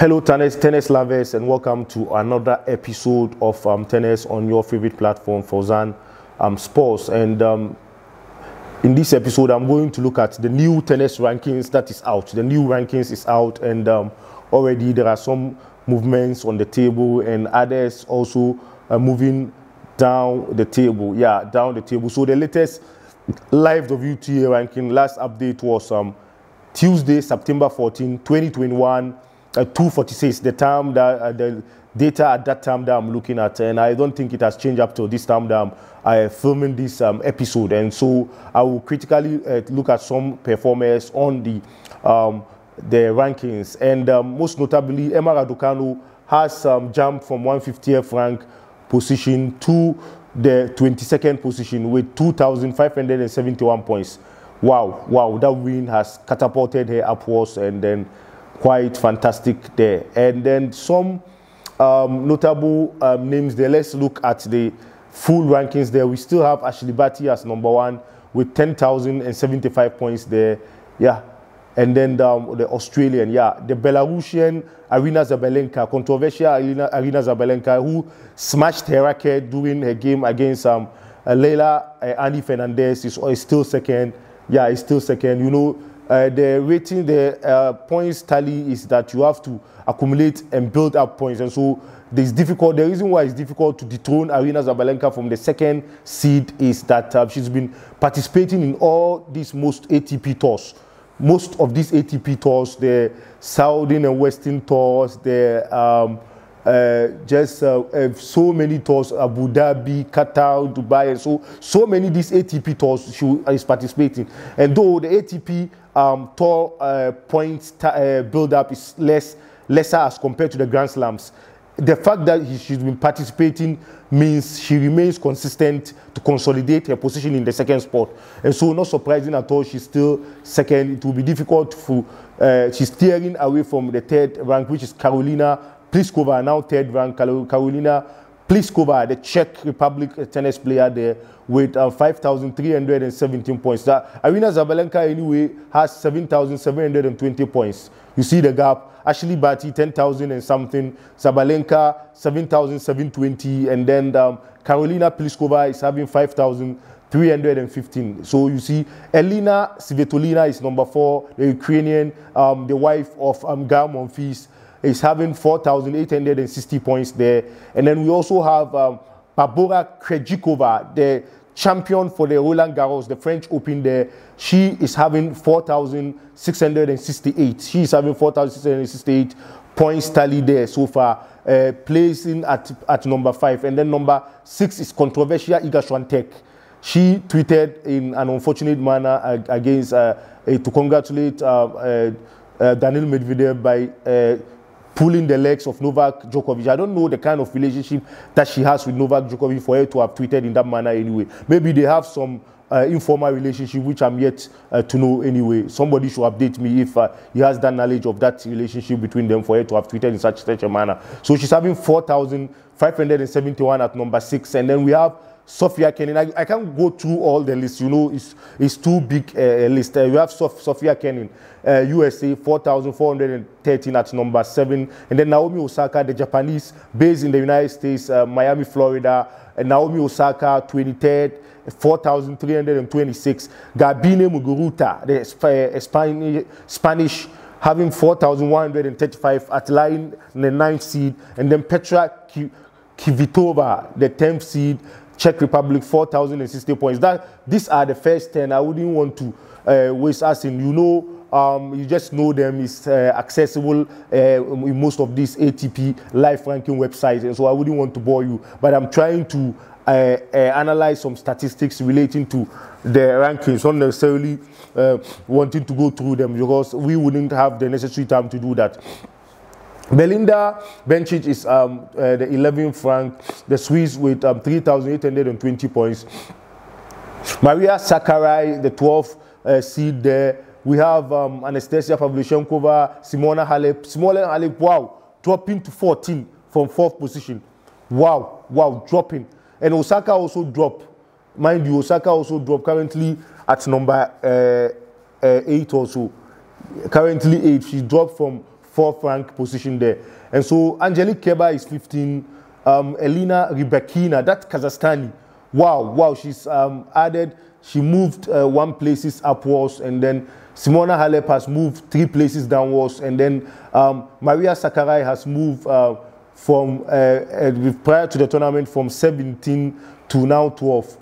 Hello, tennis, tennis lovers, and welcome to another episode of um, Tennis on your favorite platform, Fawzaan um, Sports. And um, in this episode, I'm going to look at the new tennis rankings that is out. The new rankings is out, and um, already there are some movements on the table, and others also uh, moving down the table. Yeah, down the table. So the latest live WTA ranking last update was um, Tuesday, September 14, 2021 uh, 246, the time that uh, the data at that time that I'm looking at, and I don't think it has changed up to this time that I'm uh, filming this um, episode. And so I will critically uh, look at some performers on the um, the rankings, and um, most notably, Emma Raducanu has um, jumped from 150th rank position to the 22nd position with 2,571 points. Wow, wow, that win has catapulted her upwards, and then quite fantastic there. And then some um, notable um, names there. Let's look at the full rankings there. We still have Ashleigh Barty as number one with 10,075 points there. Yeah. And then um, the Australian, yeah, the Belarusian Aryna Sabalenka, controversial Aryna, Aryna Sabalenka, who smashed her racket during her game against um, uh, Leylah uh, Annie Fernandez, is, is still second. Yeah, is still second. You know, uh, the rating, the uh, points tally is that you have to accumulate and build up points. And so it's difficult. The reason why it's difficult to dethrone Aryna Sabalenka from the second seed is that uh, she's been participating in all these most ATP tours. Most of these ATP tours, the Southern and Western tours, the um, uh, just uh, uh, so many tours, Abu Dhabi, Qatar, Dubai, and so so many these ATP tours she is participating. And though the ATP um, tour uh, points uh, build up is less lesser as compared to the Grand Slams. The fact that he, she's been participating means she remains consistent to consolidate her position in the second spot. And so, not surprising at all, she's still second. It will be difficult for, uh, she's steering away from the third rank, which is Karolina Pliskova, now third rank. Karolina Pliskova, the Czech Republic tennis player there, with uh, 5,317 points. That Aryna Sabalenka anyway has 7,720 points. You see the gap. Ashleigh Barty 10,000 and something. Sabalenka 7,720, and then um, Karolina Pliskova is having 5,315. So you see, Elina Svitolina is number four, the Ukrainian, um, the wife of um, Gael Monfils is having 4,860 points there. And then we also have um, Barbora Krejcikova, the champion for the Roland Garros, the French Open there. She is having 4,668. She is having 4,668 points tally there so far, uh, placing at, at number five. And then number six is controversial Iga Swiatek. She tweeted in an unfortunate manner against uh, to congratulate uh, uh, uh, Daniil Medvedev by pulling the legs of Novak Djokovic. I don't know the kind of relationship that she has with Novak Djokovic for her to have tweeted in that manner anyway. Maybe they have some uh, informal relationship which I'm yet uh, to know anyway. Somebody should update me if uh, he has that knowledge of that relationship between them for her to have tweeted in such such a manner. So she's having 4,571 at number six, and then we have Sofia Kenin. I, I, can't go through all the lists. You know, it's, it's too big uh, a list. Uh, you have Sof, Sofia Kenin, uh, USA, 4,413 at number seven. And then Naomi Osaka, the Japanese, based in the United States, uh, Miami, Florida. And Naomi Osaka, 23rd, 4,326. Garbine Muguruza, the uh, Spanish, Spanish having 4,135 at line the ninth seed. And then Petra Kvitova, the 10th seed, Czech Republic 4,060 points. That these are the first 10. I wouldn't want to uh, waste us in. You know, um, you just know them. It's uh, accessible uh, in most of these ATP live ranking websites, and so I wouldn't want to bore you. But I'm trying to uh, uh, analyze some statistics relating to the rankings, not necessarily uh, wanting to go through them because we wouldn't have the necessary time to do that. Belinda Bencic is um, uh, the 11th rank, the Swiss with um, 3,820 points. Maria Sakkari, the 12th uh, seed there. We have um, Anastasia Pavlyuchenkova, Simona Halep. Simona Halep, wow, dropping to 14 from fourth position. Wow, wow, dropping. And Osaka also dropped. Mind you, Osaka also dropped currently at number uh, uh, 8 also. Currently 8. She dropped from fourth rank position there. And so Angelique Kerber is 15. Um, Elena Rybakina, that Kazakhstani, wow, wow, she's um, added, she moved uh, one places upwards, and then Simona Halep has moved three places downwards, and then um, Maria Sakkari has moved uh, from uh, uh prior to the tournament from 17 to now 12.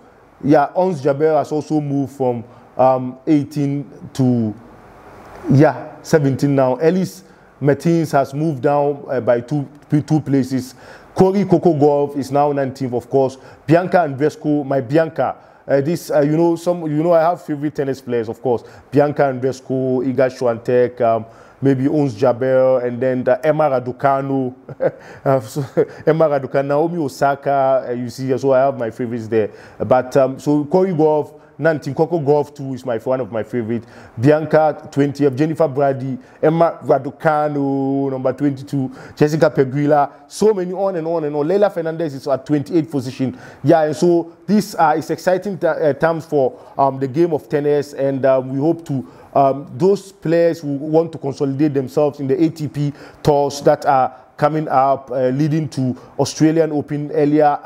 Yeah, Ons Jabeur has also moved from um, 18 to yeah 17 now. Elise Mertens has moved down uh, by two two places. Cori Coco Gauff is now 19th, of course. Bianca Andreescu, my Bianca. Uh, this, uh, you know, some, you know, I have favorite tennis players, of course. Bianca Andreescu, Iga Swiatek, um, maybe Ons Jabeur, and then the Emma Raducanu, Emma Raducanu, Naomi Osaka. Uh, you see, so I have my favorites there. But um, so Cori Gauff, 19. Coco Gauff 2 is my one of my favorite. Bianca 20th. Jennifer Brady. Emma Raducanu, number 22. Jessica Pegula. So many on and on and on. Leylah Fernandez is at 28th position. Yeah, and so this is exciting uh, times for um, the game of tennis, and um, we hope to um, those players who want to consolidate themselves in the ATP tours that are coming up, uh, leading to Australian Open earlier.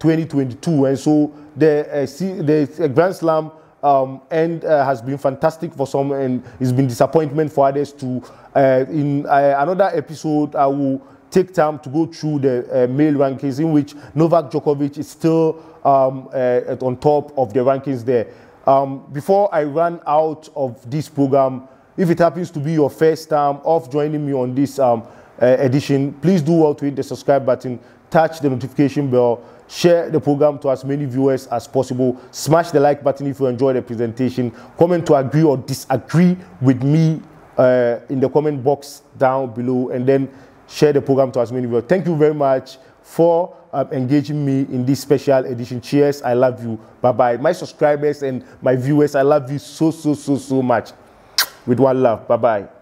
Um, 2022. And so the, uh, the Grand Slam um, end uh, has been fantastic for some and it's been disappointment for others too. Uh, in uh, another episode, I will take time to go through the uh, male rankings in which Novak Djokovic is still um, uh, on top of the rankings there. Um, before I run out of this program, if it happens to be your first time of joining me on this um, edition, please do well to hit the subscribe button, touch the notification bell, Share the program to as many viewers as possible. Smash the like button if you enjoy the presentation. Comment to agree or disagree with me uh, in the comment box down below. And then share the program to as many viewers. Thank you very much for um, engaging me in this special edition. Cheers. I love you. Bye-bye. My subscribers and my viewers, I love you so, so, so, so much. With one love. Bye-bye.